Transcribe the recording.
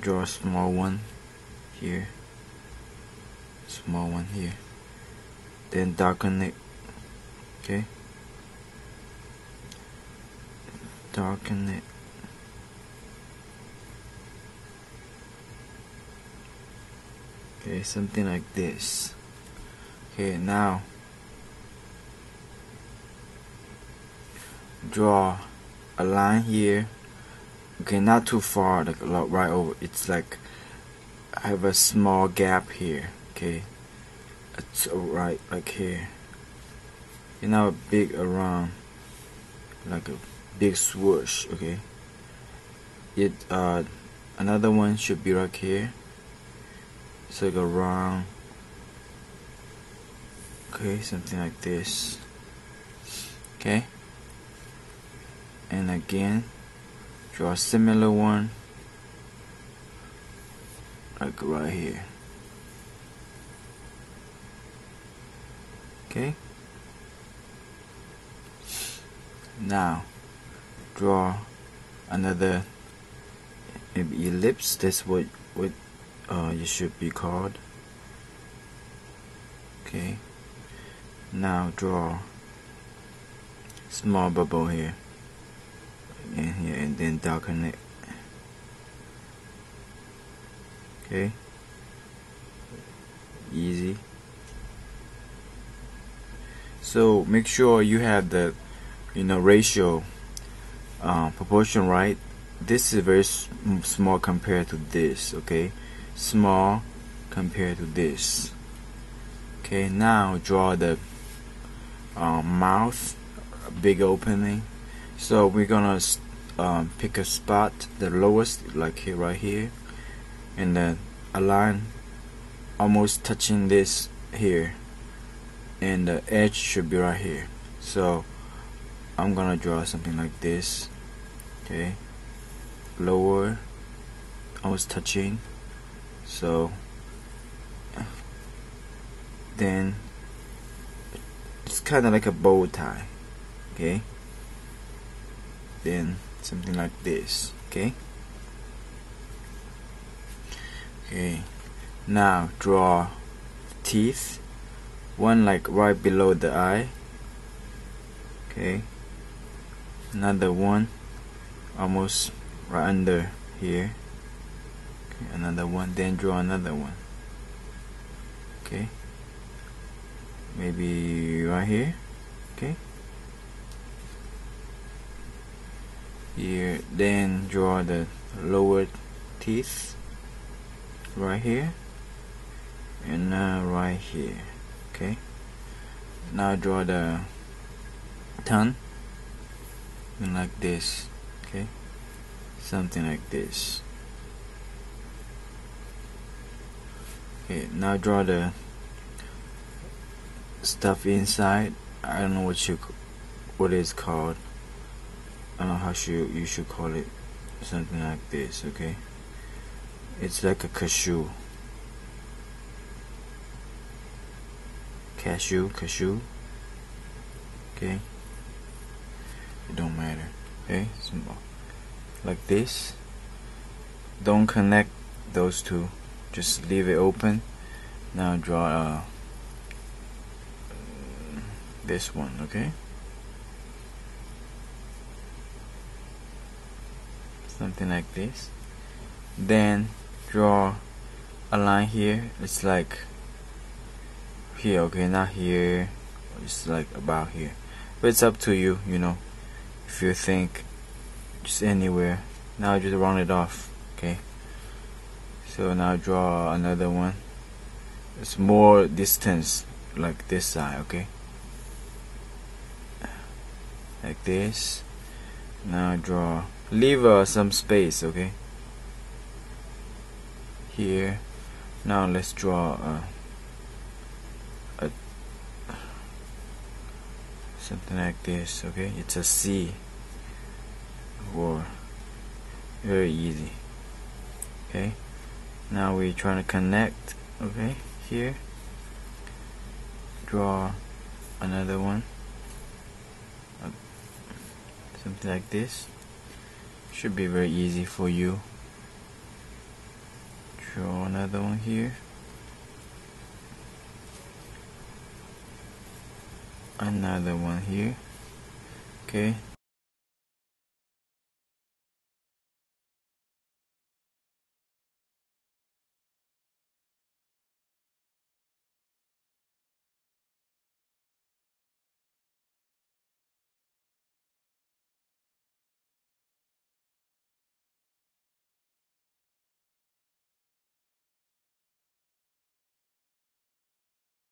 draw a small one here small one here then darken it okay? Darken it. Okay something like this. Okay now draw a line here okay not too far like right over it's like I have a small gap here okay? It's right like here. You know big around like a big swoosh okay? It uh another one should be right here. So go around okay something like this okay? And again draw a similar one. Like right here. Okay. Now draw another maybe ellipse. That's what what uh, you should be called. Okay. Now draw small bubble here and here and then darken it. Okay. Easy. So make sure you have the you know ratio uh, proportion right? This is very small compared to this okay? Small compared to this. Okay now draw the uh, mouth big opening so we're gonna um, pick a spot the lowest like here right here and then a line almost touching this here and the edge should be right here. So I'm gonna draw something like this okay? Lower almost touching so then it's kind of like a bow tie okay then something like this okay? Okay now draw teeth one like right below the eye okay? Another one almost right under here okay, another one then draw another one okay? Maybe right here okay here then draw the lower teeth right here and now right here okay? Now draw the tongue and like this okay? Something like this. Okay now draw the stuff inside. I don't know what you what it's called Know how should you should call it something like this okay? It's like a cashew. Cashew cashew okay? It don't matter okay? Like this. Don't connect those two. Just leave it open. Now draw uh, this one okay something like this. Then draw a line here. It's like here okay not here. It's like about here. But it's up to you you know. If you think just anywhere. Now just round it off okay? So now draw another one. It's more distance like this side okay? Like this. Now draw leave uh, some space okay? Here. Now let's draw uh, a something like this okay? It's a C. Or very easy. Okay? Now we're trying to connect okay? Here. Draw another one. Uh, something like this should be very easy for you. Draw another one here. Another one here. Okay